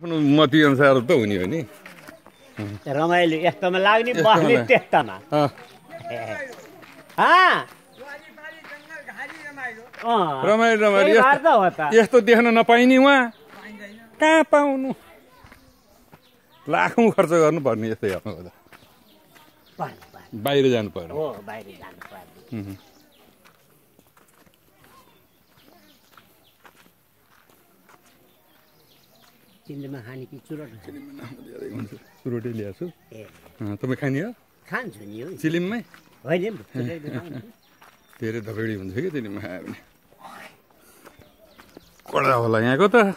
आफ्नो मती अनुसार त हुने हो नि रमाइलो यस्तोमा लाग्ने बस्ने। त्यस्तोमा रमाइलो रमाइलो यस्तो देख्न नपाइने उहाँ कहाँ पाउनु लाखौँ खर्च गर्नुपर्ने यस्तै हेर्नु त। बाहिर जानु पर्यो हो बाहिर जानु पर्ने उहुँ। चिन्डीमा खाने कि चुरोट खाने? रोटी ल्याएको छु। तपाईँ खाने हो? खान्छु नि चिलिममै होइन चुरोटै। धेरै धपेडी हुन्छ कि चिलिममा खायो भने? कडा होला यहाँको त।